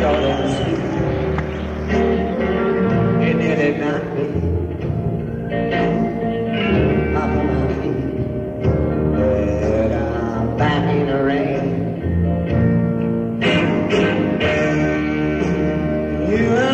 Short and sweet. And it not. You.